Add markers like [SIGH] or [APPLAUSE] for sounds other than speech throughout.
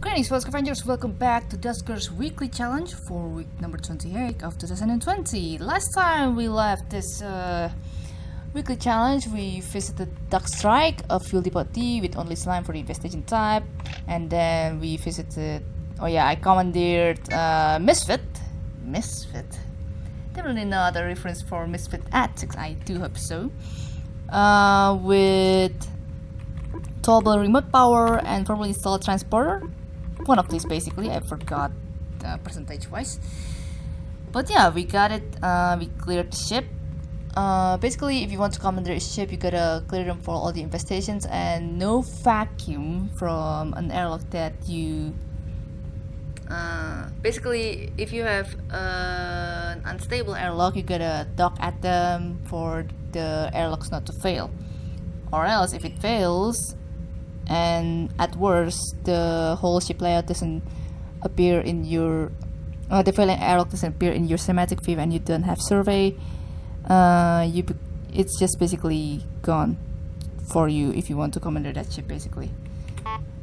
Greetings, fellow Avengers. Welcome back to Duskers weekly challenge for week number 28 of 2020. Last time we left this uh, weekly challenge, we visited Duck Strike, a field depot D with only slime for the investigation type, and then we visited. Oh yeah, I commandeered uh, Misfit. Misfit. Definitely not a reference for Misfit Attics. I do hope so. Uh, with toggle remote power and properly installed transporter one of these basically. I forgot uh, percentage wise but yeah we got it uh, we cleared the ship. Uh, basically if you want to commandeer a ship you gotta clear them for all the infestations and no vacuum from an airlock that you uh, basically if you have uh, an unstable airlock you gotta dock at them for the airlocks not to fail. Or else if it fails and at worst the whole ship layout doesn't appear in your uh, the failing airlock doesn't appear in your schematic view and you don't have survey. Uh, you it's just basically gone for you if you want to commandeer that ship basically.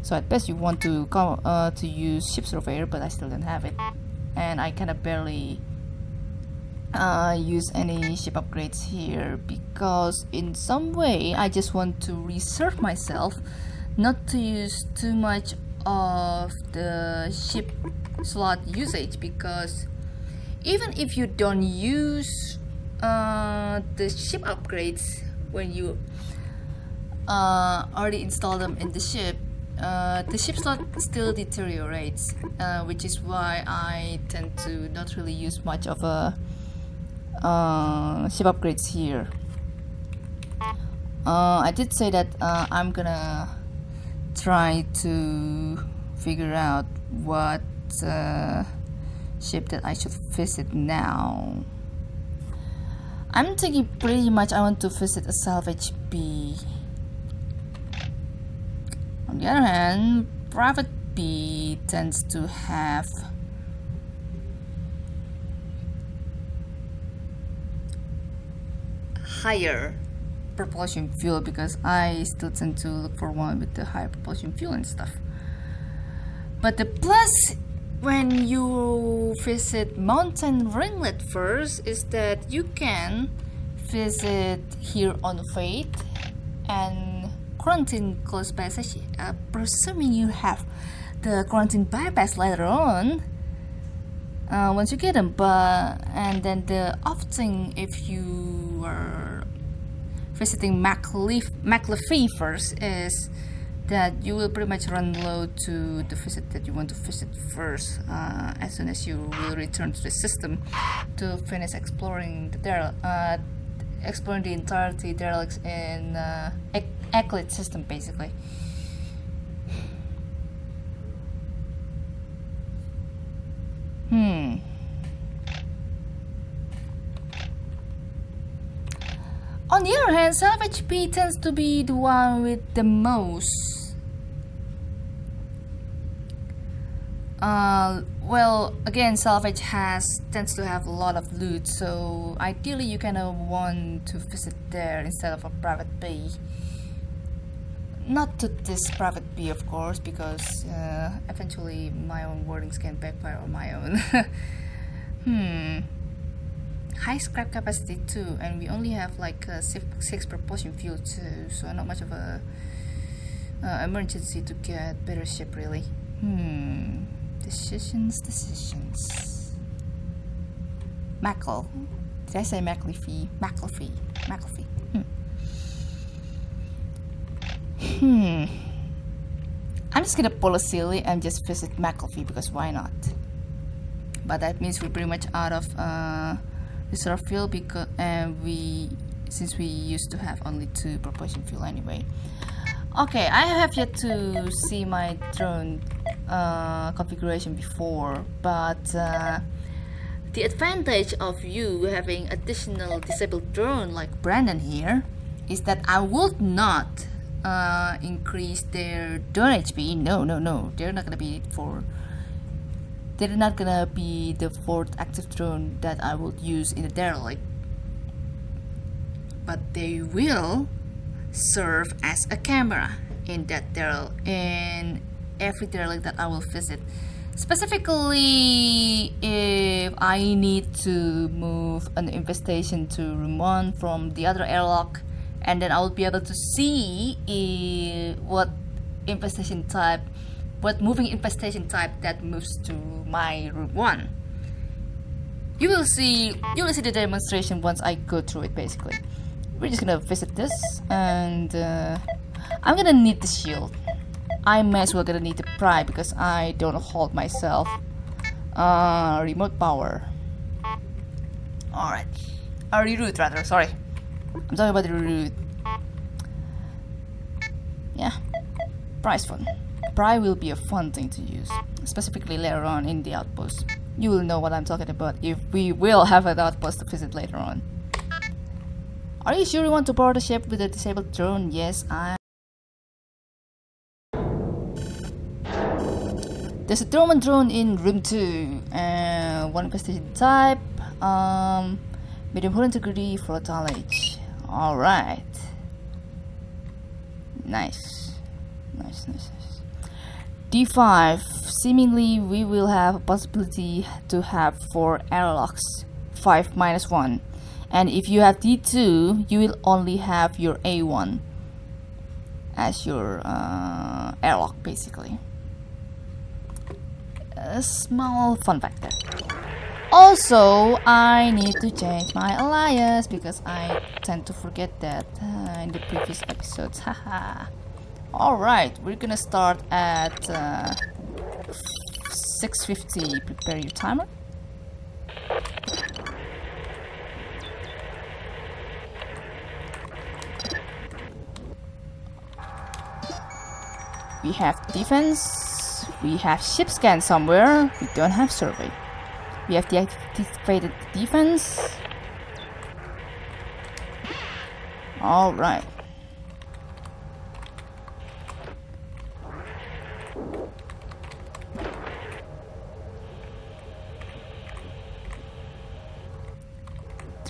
So at best you want to come uh, to use ship surveyor but I still don't have it. And I kind of barely uh, use any ship upgrades here because in some way I just want to reserve myself not to use too much of the ship slot usage because even if you don't use uh, the ship upgrades when you uh, already install them in the ship uh, the ship slot still deteriorates uh, which is why I tend to not really use much of a uh, ship upgrades here. Uh, I did say that I'm gonna try to figure out what uh, ship that I should visit now. I'm thinking pretty much I want to visit a salvage B. On the other hand, private B tends to have higher propulsion fuel because I still tend to look for one with the higher propulsion fuel and stuff. But the plus when you visit Mountain Ringlet first is that you can visit here on Fate and quarantine close passage, uh, presuming you have the quarantine bypass later on. Uh, once you get them, but and then the off thing if you are visiting Macklevee first is that you will pretty much run low to the visit that you want to visit first uh, as soon as you will return to the system to finish exploring the Daryl, uh, exploring the entirety derelicts in uh, Eculid system basically. Hmm. On the other hand, Salvage B tends to be the one with the most. Uh, well, again, Salvage has tends to have a lot of loot, so ideally you kind of want to visit there instead of a private B. Not to this private B, of course, because uh, eventually my own wordings can backfire on my own. [LAUGHS] hmm high scrap capacity too and we only have like six, six propulsion fuel too so not much of a uh, emergency to get better ship really. Hmm decisions decisions. Mackle did I say Macklevee Macklevee Macklevee hmm. hmm. I'm just gonna pull a silly and just visit Macklevee because why not? But that means we're pretty much out of uh, reserve fuel because and we since we used to have only two propulsion fuel anyway. Okay I have yet to see my drone uh, configuration before but uh, the advantage of you having additional disabled drone like Brandon here is that I would not uh, increase their drone HP no no no. They're not gonna be for they're not gonna be the fourth active drone that I would use in the derelict but they will serve as a camera in that derelict in every derelict that I will visit. Specifically, if I need to move an infestation to room 1 from the other airlock, and then I will be able to see uh, what infestation type, what moving infestation type that moves to my room 1. You will see, you will see the demonstration once I go through it basically. We're just gonna visit this, and uh, I'm gonna need the shield. I may as well gonna need the pry because I don't hold myself. Uh, remote power. Alright. Uh, reroute rather, sorry. I'm talking about the reroute. Yeah. Pry's fun. Pry will be a fun thing to use, specifically later on in the outpost. You will know what I'm talking about if we will have an outpost to visit later on. Are you sure you want to board the ship with a disabled drone? Yes, I There's a Dorman drone in room 2. Uh, one investigation type. Um, medium hull integrity for tonnage. Alright. Nice, nice, nice. D5. Seemingly we will have a possibility to have 4 airlocks. 5 minus 1. And if you have D2, you will only have your A1 as your uh, airlock basically a small fun fact there. Also, I need to change my alias because I tend to forget that uh, in the previous episodes. [LAUGHS] Haha. Alright, we're gonna start at uh, 6.50. Prepare your timer. We have defense we have ship scan somewhere. We don't have survey. We have deactivated defense. Alright.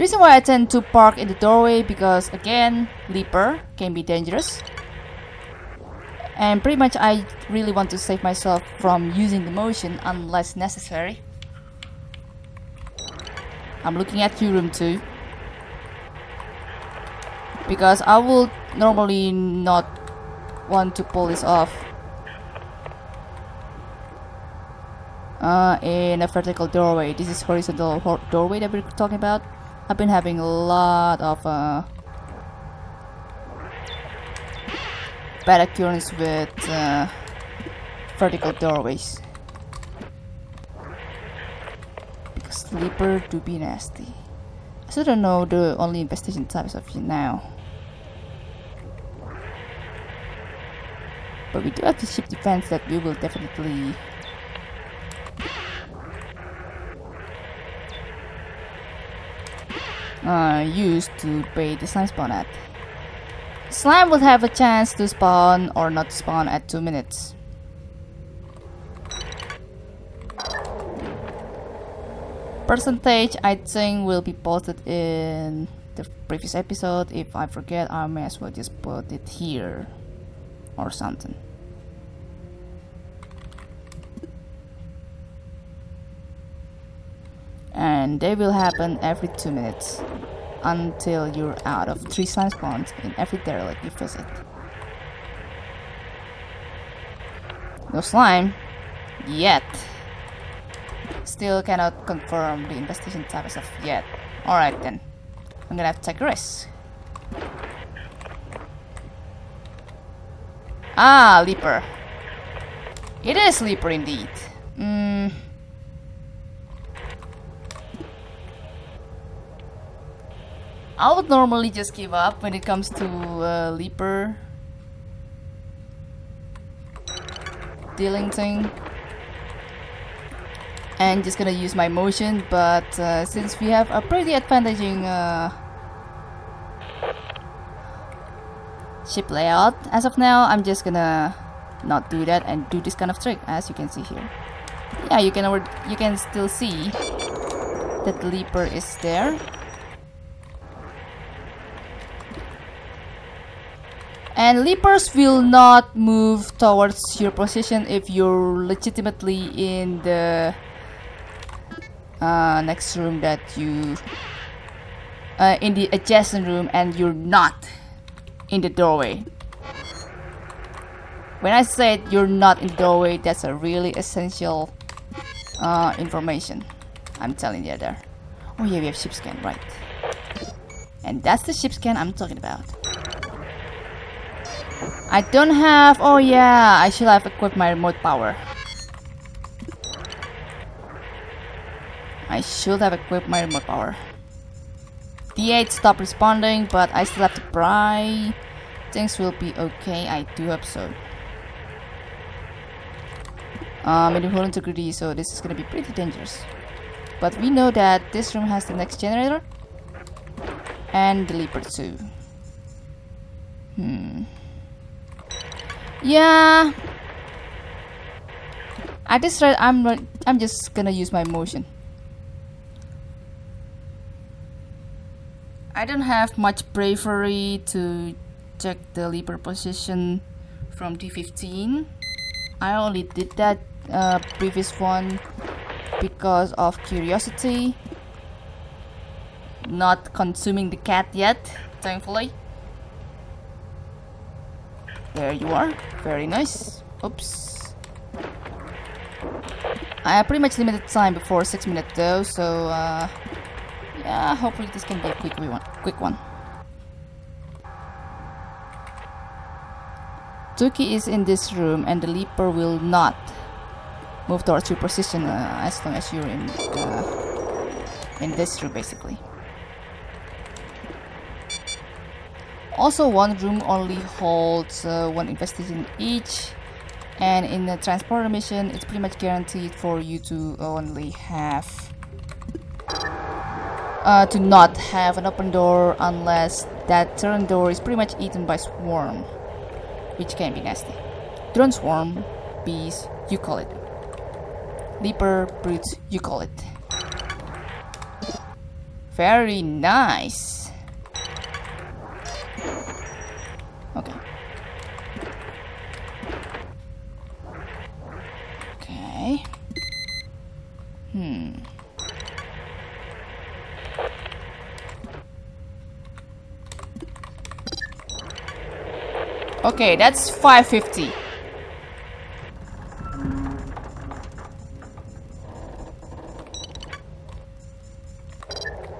Reason why I tend to park in the doorway because again, leaper can be dangerous and pretty much I really want to save myself from using the motion unless necessary. I'm looking at you room 2 because I will normally not want to pull this off uh, in a vertical doorway. This is horizontal doorway that we're talking about. I've been having a lot of uh, bad occurrence with uh, vertical doorways. Because sleeper do be nasty. I still don't know the only investigation types of you now. But we do have the ship defense that we will definitely uh, use to bait the slime spawn at. Slime will have a chance to spawn or not spawn at 2 minutes. Percentage I think will be posted in the previous episode. If I forget I may as well just put it here or something. And they will happen every 2 minutes until you're out of 3 slime spawns in every derelict you visit. No slime. Yet. Still cannot confirm the investigation type as of yet. Alright then. I'm gonna have to take a risk. Ah, Leaper. It is Leaper indeed. Hmm. I would normally just give up when it comes to uh, Leaper. Dealing thing. And just gonna use my motion but uh, since we have a pretty advantaging uh, ship layout as of now I'm just gonna not do that and do this kind of trick as you can see here. Yeah you can you can still see that leaper is there And leapers will not move towards your position if you're legitimately in the uh, next room that you uh, in the adjacent room and you're not in the doorway. When I said you're not in the doorway, that's a really essential uh, information. I'm telling you there. Oh yeah, we have ship scan, right. And that's the ship scan I'm talking about. I don't have... Oh yeah, I should have equipped my remote power. I should have equipped my remote power. D8 stopped responding, but I still have to pry. Things will be okay, I do hope so. Um, in the whole integrity, so this is gonna be pretty dangerous. But we know that this room has the next generator. And the leaper too. Hmm. Yeah. At this rate, I'm I'm just gonna use my motion. I don't have much bravery to check the leaper position from D15. I only did that uh, previous one because of curiosity. Not consuming the cat yet, thankfully. There you are. Very nice. Oops. I have pretty much limited time before 6 minutes though, so uh, yeah, hopefully this can be a quick one. Quick one. Tuki is in this room and the leaper will not move towards your position uh, as long as you're in uh, in this room basically. Also one room only holds uh, one investigation each and in the transporter mission it's pretty much guaranteed for you to only have uh, to not have an open door unless that turn door is pretty much eaten by swarm which can be nasty. Drone swarm, bees, you call it. Leaper, brutes, you call it. Very nice. Okay. Okay. Hmm. Okay, that's 550.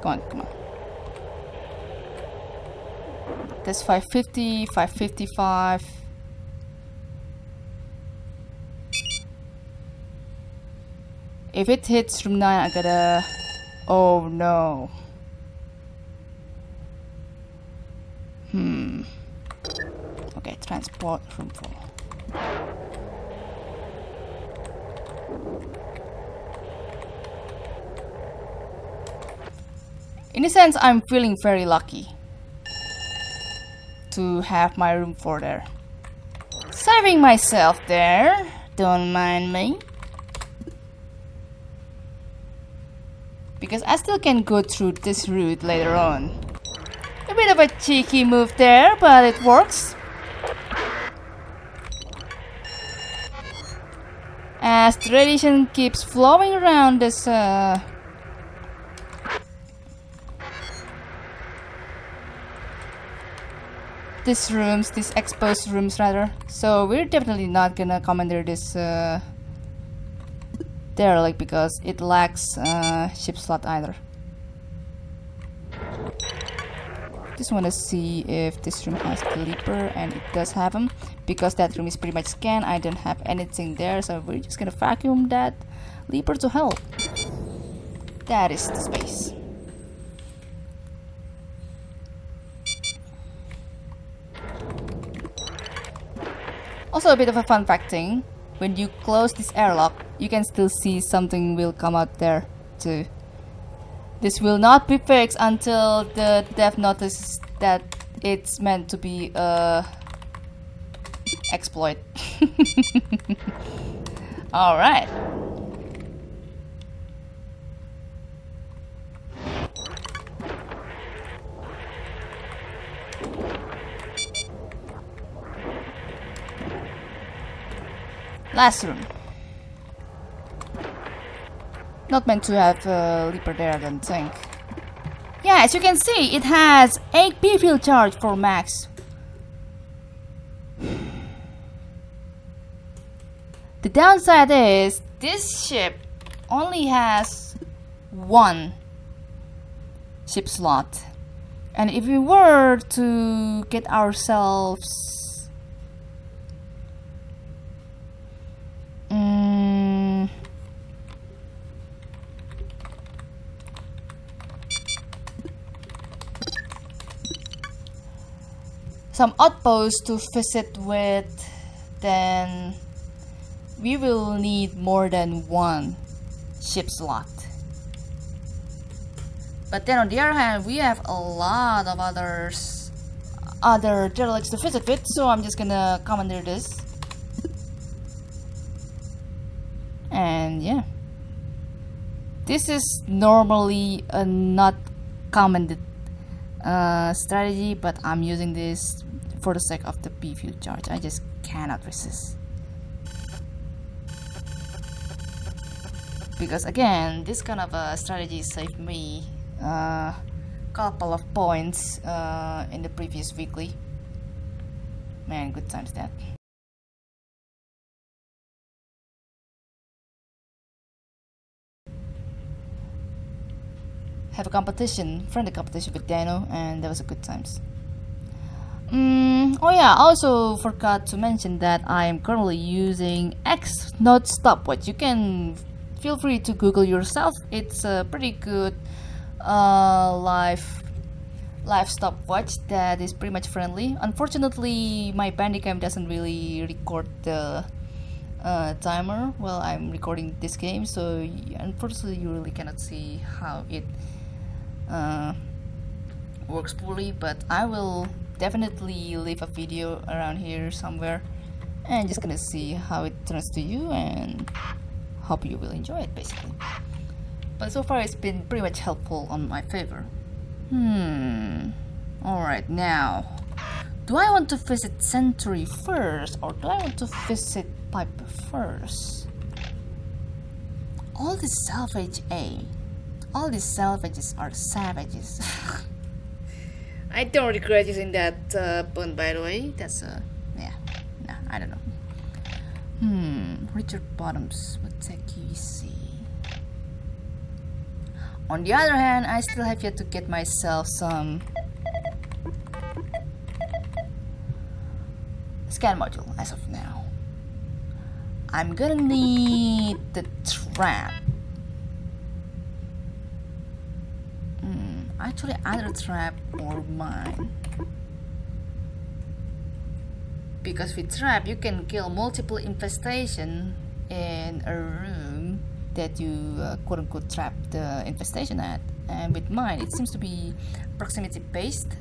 Come on, come on. That's 550, 555. If it hits room 9, I gotta... Oh no. Okay, transport room 4. In a sense, I'm feeling very lucky to have my room 4 there. Saving myself there, don't mind me. Because I still can go through this route later on. A bit of a cheeky move there, but it works. As the radiation keeps flowing around this uh, these rooms, these exposed rooms rather. So we're definitely not gonna commandeer this uh, derelict because it lacks uh, ship slot either. Just want to see if this room has the leaper and it does have them because that room is pretty much scanned. I don't have anything there so we're just gonna vacuum that leaper to hell. That is the space. Also a bit of a fun fact thing, when you close this airlock, you can still see something will come out there too. This will not be fixed until the dev notices that it's meant to be a exploit. [LAUGHS] All right. Last room. Not meant to have uh, a leaper there, I don't think. Yeah, as you can see, it has 8 B-field charge for max. The downside is this ship only has one ship slot. And if we were to get ourselves um, some outposts to visit with, then we will need more than one ship slot. But then on the other hand, we have a lot of others, other derelicts to visit with, so I'm just gonna commandeer this. And yeah. This is normally a not commanded uh, strategy, but I'm using this for the sake of the B-field charge. I just cannot resist. Because again, this kind of a strategy saved me a uh, couple of points uh, in the previous weekly. Man, good times that. Have a competition, friendly competition with Dano, and that was a good times. Mm, oh yeah, I also forgot to mention that I am currently using XNote Stopwatch. You can feel free to Google yourself. It's a pretty good uh, live live stopwatch that is pretty much friendly. Unfortunately, my Bandicam doesn't really record the uh, timer while I'm recording this game, so unfortunately you really cannot see how it uh, works poorly But I will definitely leave a video around here somewhere, and just gonna see how it turns to you, and hope you will enjoy it basically. But so far it's been pretty much helpful on my favor. Hmm. Alright, now. Do I want to visit Century first or do I want to visit Piper first? All these salvage A. All these salvages are savages. [LAUGHS] I don't regret using that uh, button by the way. That's uh, yeah, nah, I don't know. Hmm, Richard Bottoms would take you easy. On the other hand, I still have yet to get myself some scan module as of now. I'm gonna need the trap. Hmm, actually either trap or mine. Because with trap you can kill multiple infestation in a room that you uh, quote unquote trap the infestation at. And with mine, it seems to be proximity based.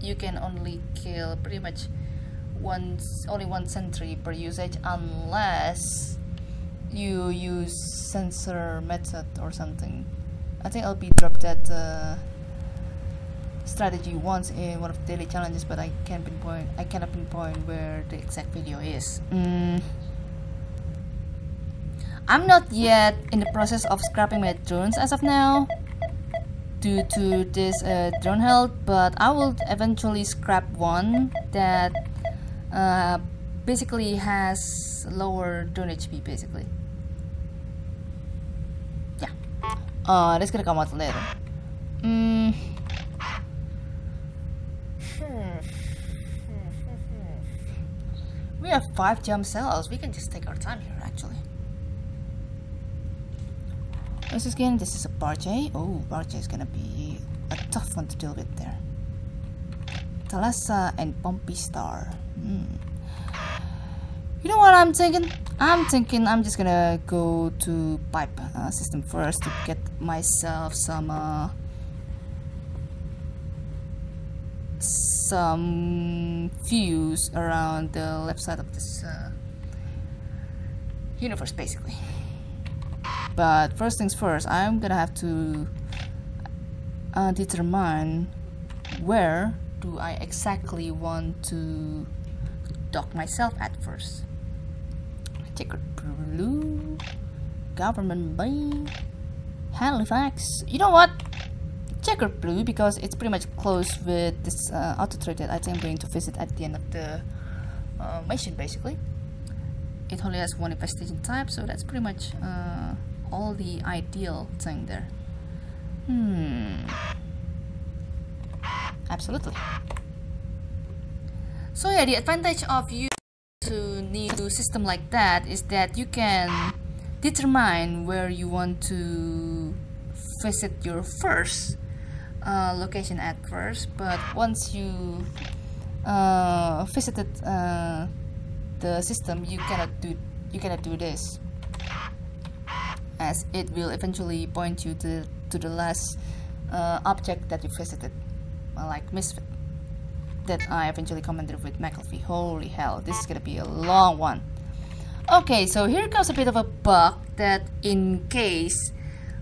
You can only kill pretty much once, only one sentry per usage unless you use sensor method or something. I think I'll be dropped that uh, strategy once in one of the daily challenges, but I can't pinpoint. I cannot pinpoint where the exact video is. Mm. I'm not yet in the process of scrapping my drones as of now due to this uh, drone health but I will eventually scrap one that uh, basically has lower drone HP basically yeah uh, that's gonna come out later mm. We have five jump cells we can just take our time here actually this is again, this is a Barjay. Oh, Barjay is gonna be a tough one to deal with there. Thalassa and Pompey Star. Hmm. You know what I'm thinking? I'm thinking I'm just gonna go to pipe uh, system first to get myself some uh, some views around the left side of this uh, universe basically. But first things first, I'm gonna have to uh, determine where do I exactly want to dock myself at first. Chequered Blue. Government Bay. Halifax. You know what? Chequered Blue because it's pretty much close with this uh, Autotrade that I think I'm going to visit at the end of the uh, mission basically. It only has one infestation type, so that's pretty much uh, all the ideal thing there. Hmm. Absolutely. So yeah, the advantage of you to new system like that is that you can determine where you want to visit your first uh, location at first but once you uh, visited uh, the system you cannot do you cannot do this. As it will eventually point you to, to the last uh, object that you visited like Misfit that I eventually commented with McAfee. Holy hell this is gonna be a long one. Okay so here comes a bit of a bug that in case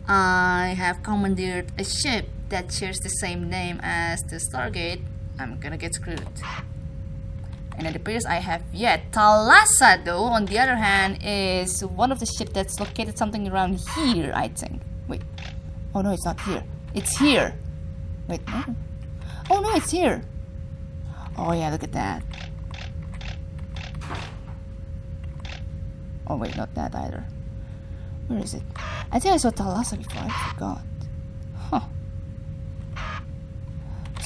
I have commandeered a ship that shares the same name as the Stargate, I'm gonna get screwed. And it appears I have yet. Thalassa though, on the other hand, is one of the ships that's located something around here, I think. Wait. Oh no, it's not here. It's here. Wait, no. Oh no, it's here. Oh yeah, look at that. Oh wait, not that either. Where is it? I think I saw Thalassa before, I forgot.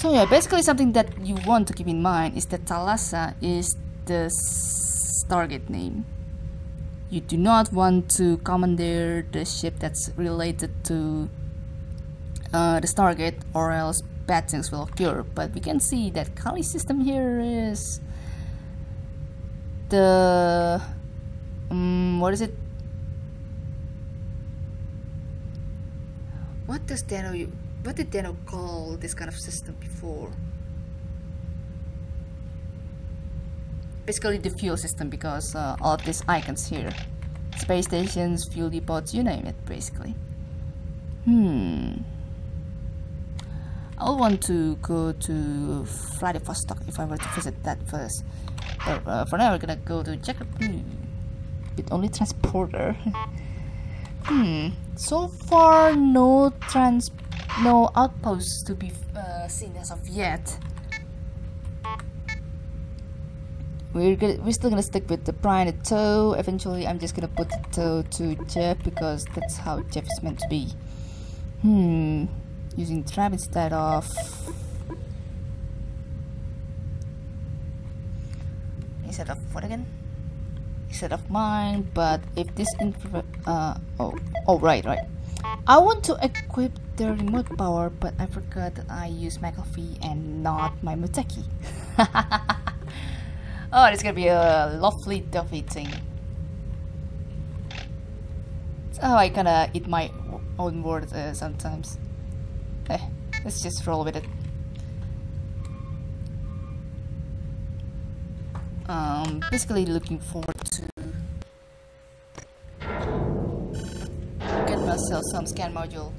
So yeah, basically something that you want to keep in mind is that Thalassa is the target name. You do not want to commandeer the ship that's related to uh, the Stargate or else bad things will occur. But we can see that Kali system here is the um, what is it what does Dano what did Dano call this kind of system before? Basically the fuel system because uh, all these icons here. Space stations, fuel depots, you name it basically. Hmm. I'll want to go to Vladivostok if I were to visit that first. But uh, for now we're gonna go to Jakarta. Hmm. With only transporter. [LAUGHS] Hmm. So far, no trans, no outposts to be uh, seen as of yet. We're gonna, we're still gonna stick with the Brian and Toe. Eventually, I'm just gonna put the Toe to Jeff because that's how Jeff is meant to be. Hmm. Using trap instead of. Instead of what again? set of mine but if this uh oh oh right right I want to equip the remote power but I forgot that I use McAfee and not my Muteki. [LAUGHS] Oh it's gonna be a lovely duffy thing. Oh I kinda eat my own words uh, sometimes. Eh, let's just roll with it. Um, basically looking forward to get myself some scan module,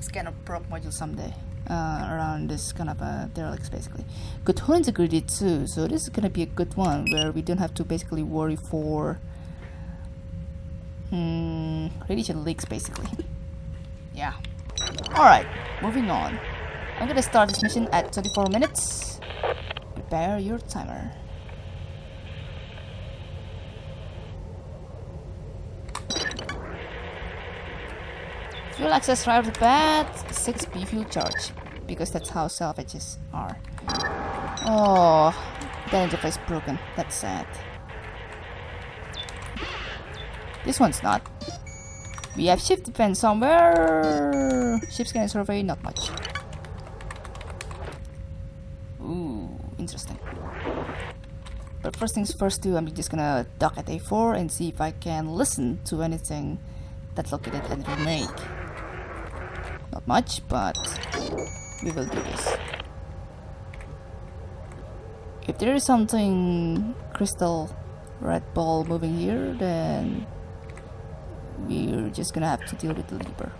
scanner prop module someday. Uh, around this kind of a derelict basically. Good hull integrity too, so this is gonna be a good one where we don't have to basically worry for hmm, radiation leaks basically. [LAUGHS] Yeah. Alright, moving on. I'm gonna start this mission at 24 minutes. Prepare your timer. Fuel access right off the bat, 6B fuel charge. Because that's how salvages are. Oh, that interface broken. That's sad. This one's not. We have ship defense somewhere. Ship scan survey, not much. Ooh, interesting. But first things first too, I'm just gonna dock at A4 and see if I can listen to anything that's located at remake. Not much, but we will do this. If there is something crystal red ball moving here, then we're just gonna have to deal with the leaper.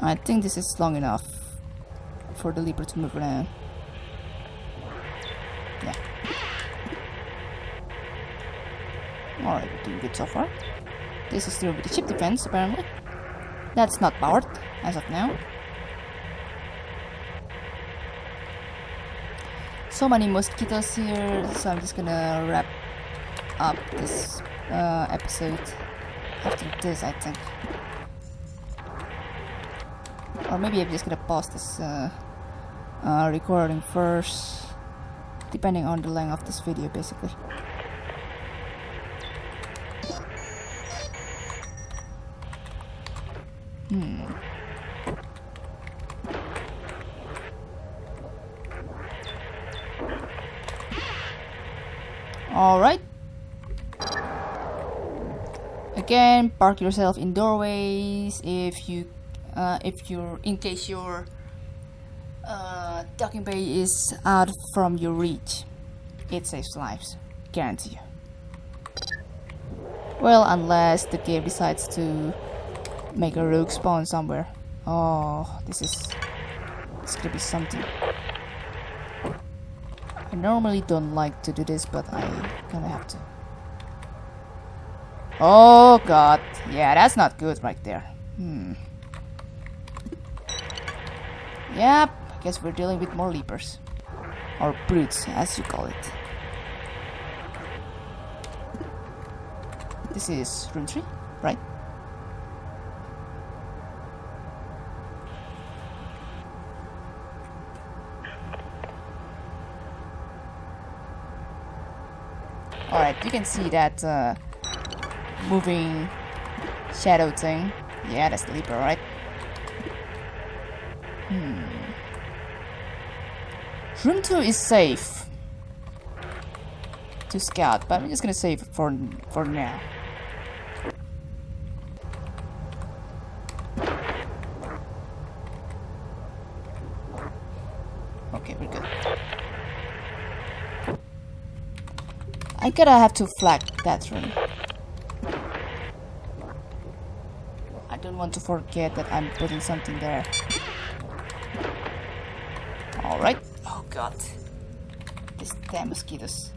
I think this is long enough for the leaper to move around. Yeah. Alright, doing good so far. This is still with the ship defense, apparently. That's not powered, as of now. So many mosquitoes here, so I'm just gonna wrap up this uh, episode after this, I think. Or maybe I'm just gonna pause this uh, uh, recording first, depending on the length of this video, basically. Alright. Again, park yourself in doorways if you uh, if you're in case your uh, docking bay is out from your reach. It saves lives, guarantee you. Well, unless the game decides to make a rogue spawn somewhere. Oh, this is it's gonna be something. I normally don't like to do this, but I kinda have to. Oh god, yeah, that's not good right there. Hmm. Yep, I guess we're dealing with more leapers. Or brutes, as you call it. This is room 3, right? You can see that uh, moving shadow thing. Yeah, that's the leaper, right? Hmm. Room 2 is safe to scout, but I'm just gonna save for, for now. Okay, we're good. I gotta have to flag that room. I don't want to forget that I'm putting something there. Alright. Oh god. These damn mosquitoes.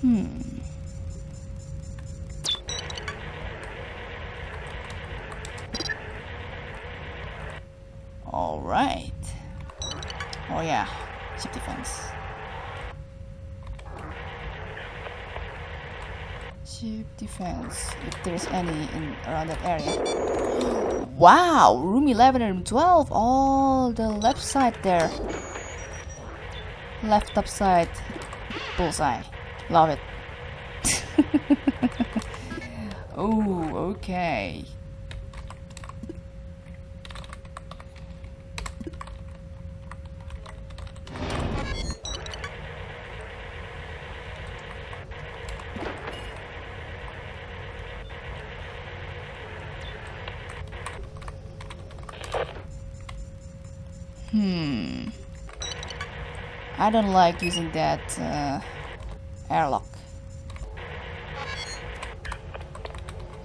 Hmm. Oh yeah, ship defense. Ship defense, if there's any in around that area. Wow, room 11 and room 12, all the left side there. Left top side, bullseye. Love it. [LAUGHS] oh, okay. I don't like using that uh, airlock.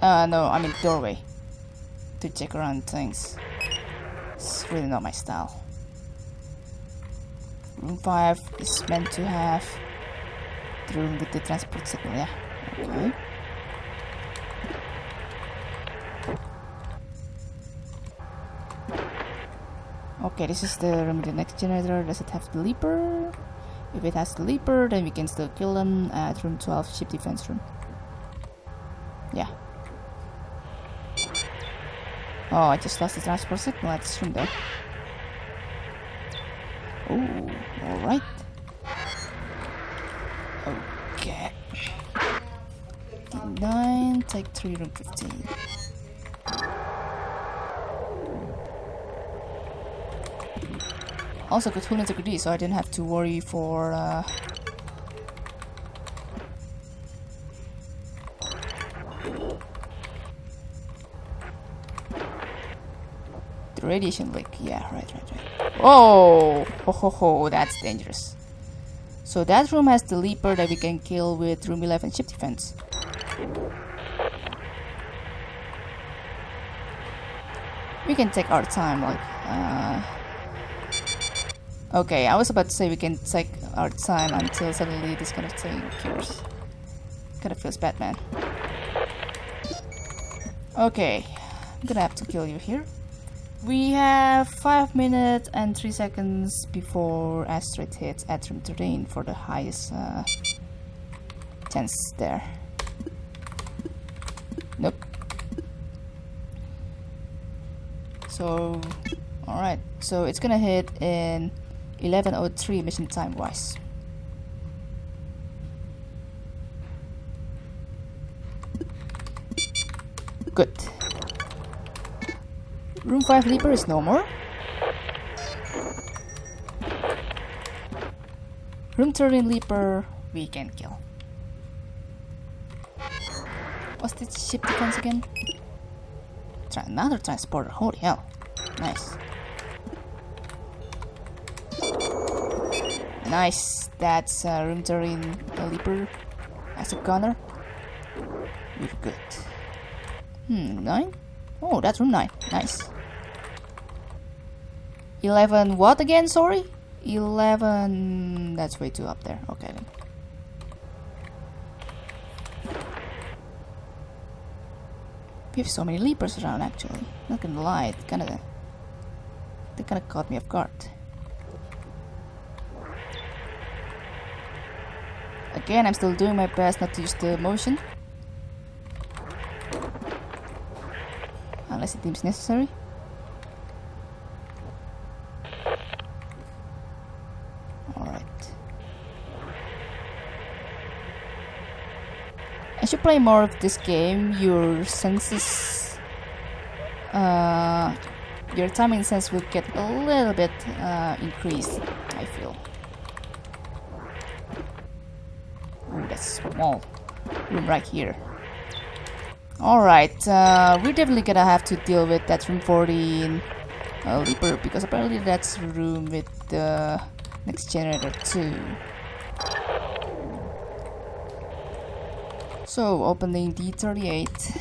Uh, no, I mean doorway. To check around things. It's really not my style. Room 5 is meant to have the room with the transport signal, yeah. Okay. Okay, this is the room the next generator. Does it have the leaper? If it has the leaper, then we can still kill them at room 12 ship defense room. Yeah. Oh, I just lost the transport signal at this room there. Oh, alright. Okay. 9, take 3, room 15. Also got full integrity, so I didn't have to worry for uh, the radiation leak. Yeah, right, right, right. Oh, ho, ho, ho, that's dangerous. So that room has the leaper that we can kill with room 11 ship defense. We can take our time, like. Uh, Okay, I was about to say we can take our time until suddenly this kind of thing occurs. Kind of feels bad, man. Okay, I'm gonna have to kill you here. We have 5 minutes and 3 seconds before asteroid hits Atrium terrain for the highest uh, chance there. Nope. So, alright, so it's gonna hit in 11.03 mission time wise. Good. Room 5 Leaper is no more. Room 13 Leaper we can kill. What's this ship defense again? Try another transporter, holy hell. Nice. Nice, that's uh, room 13 Leaper as a gunner. We're good. Hmm, 9? Oh, that's room 9. Nice. 11 what again, sorry? 11... That's way too up there. Okay then. We have so many leapers around actually. Not gonna lie, it kinda... They kinda caught me off guard. Again, I'm still doing my best not to use the motion. Unless it seems necessary. Alright. As you play more of this game, your senses, uh, your timing sense will get a little bit uh, increased, Feel. Ooh, room right here. Alright, uh, we're definitely gonna have to deal with that room 14 uh, Leaper because apparently that's room with the next generator too. So, opening D38.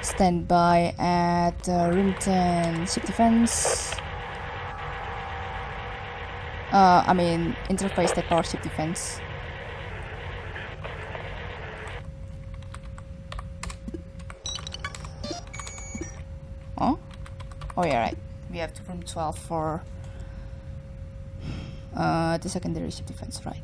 Stand by at uh, room 10 ship defense. Uh, I mean, interface that power ship defense. 12 for uh, the secondary ship defense, right.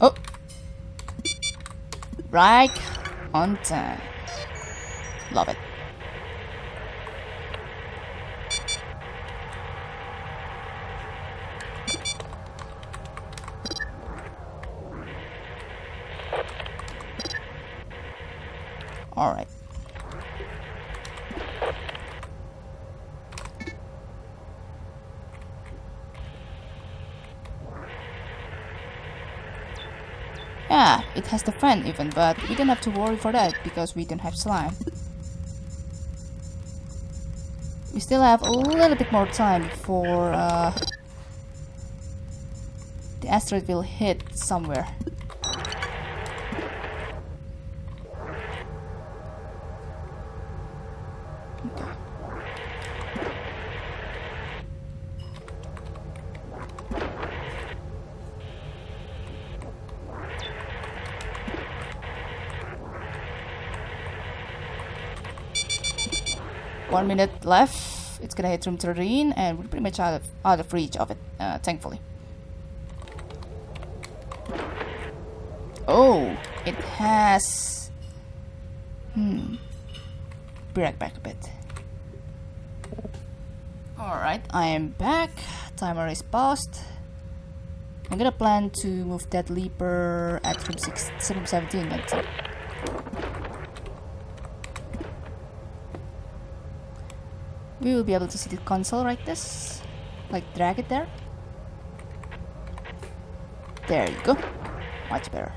Oh! Right on time. Love it. Alright. Yeah, it has the fan even, but we don't have to worry for that because we don't have slime. We still have a little bit more time before uh, the asteroid will hit somewhere. One minute left. It's gonna hit room 13 and we're pretty much out of, out of reach of it, uh, thankfully. Oh, it has... Hmm. Break back a bit. Alright, I am back. Timer is paused. I'm gonna plan to move that leaper at room, six, room 17 next we will be able to see the console like this. Like drag it there. There you go. Much better.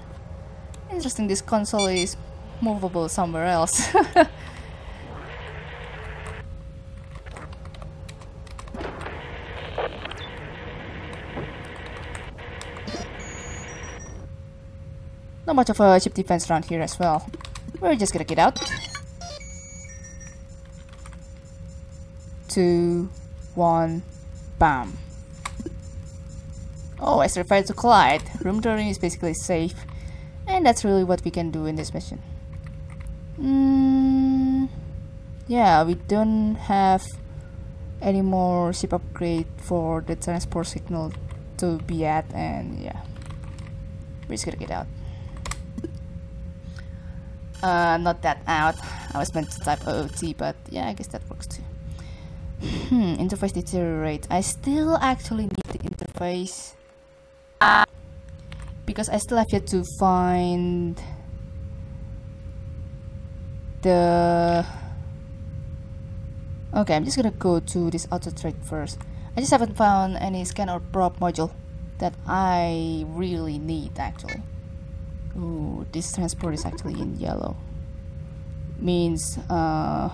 Interesting this console is movable somewhere else. [LAUGHS] Not much of a ship defense around here as well. We're just gonna get out. Two, one, bam. Oh, I survived to collide. Room turning is basically safe. And that's really what we can do in this mission. Mm, yeah, we don't have any more ship upgrade for the transport signal to be at and yeah. We're just gonna get out. Uh, not that out. I was meant to type OOT, but yeah, I guess that works too. Hmm, interface deteriorate. I still actually need the interface. Because I still have yet to find the okay I'm just gonna go to this Autotrade first. I just haven't found any scan or prop module that I really need actually. Ooh, this transport is actually in yellow. Means uh,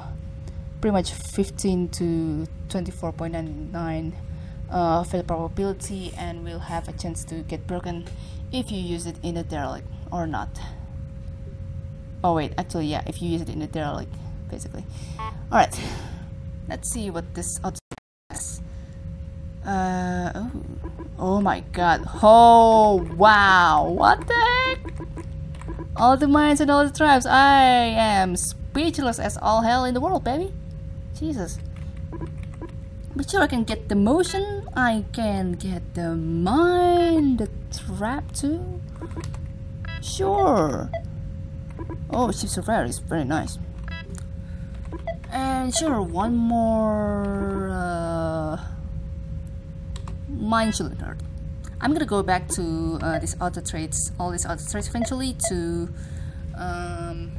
pretty much 15 to 24.99 uh, fail probability and will have a chance to get broken if you use it in a derelict or not. Oh wait, actually yeah, if you use it in a derelict, basically. Alright, let's see what this has. Uh, oh, oh my god. Oh, wow. What the heck? All the mines and all the tribes. I am speechless as all hell in the world, baby. Jesus. But sure I can get the motion, I can get the mind, the trap too. Sure. Oh, Ship Surveyor is very nice. And sure, one more uh, mine cylinder. I'm gonna go back to uh, these Autotrades, all these Autotrades eventually to um,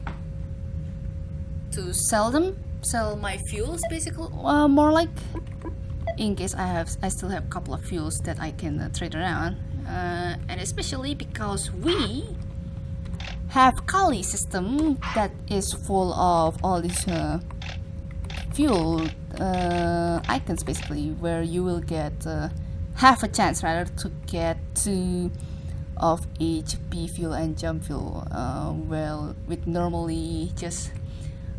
to sell them, sell my fuels basically, uh, more like in case I have I still have a couple of fuels that I can uh, trade around. Uh, and especially because we have Kali system that is full of all these uh, fuel uh, icons basically where you will get uh, half a chance rather to get two of each B fuel and jump fuel uh, well with normally just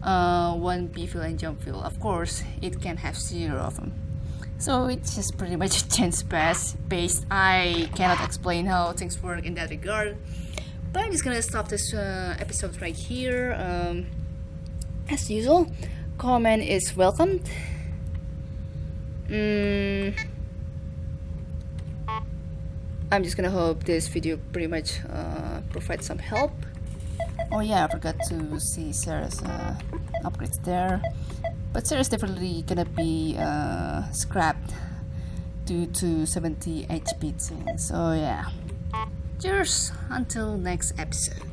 one B fuel and jump fuel of course it can have zero of them so it's just pretty much [LAUGHS] chance based. I cannot explain how things work in that regard. But I'm just gonna stop this uh, episode right here. Um, as usual, comment is welcomed. Mm, I'm just gonna hope this video pretty much uh, provides some help. Oh yeah, I forgot to see Sarah's uh, upgrades there. But Sarah's definitely gonna be uh, scrapped due to 70 HP So yeah. Cheers until next episode.